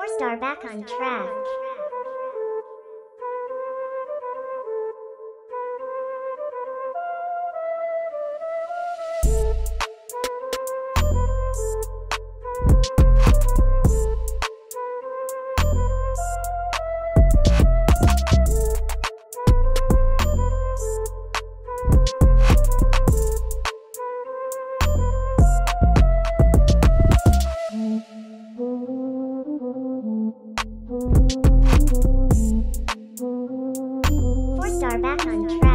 4 star back on track. Are back on track.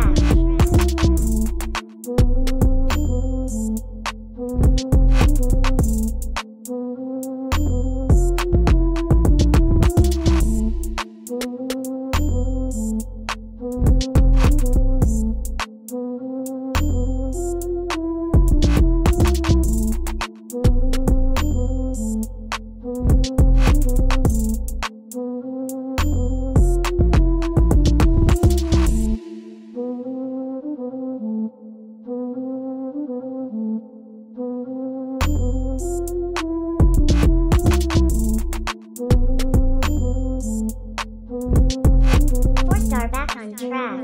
Star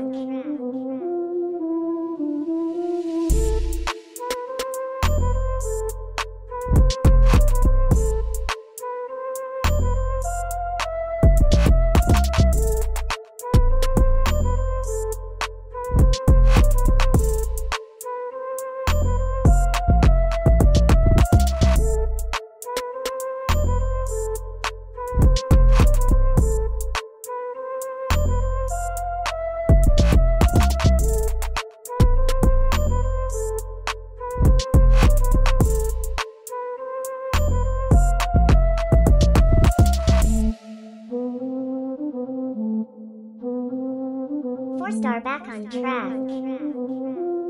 Four star back on track.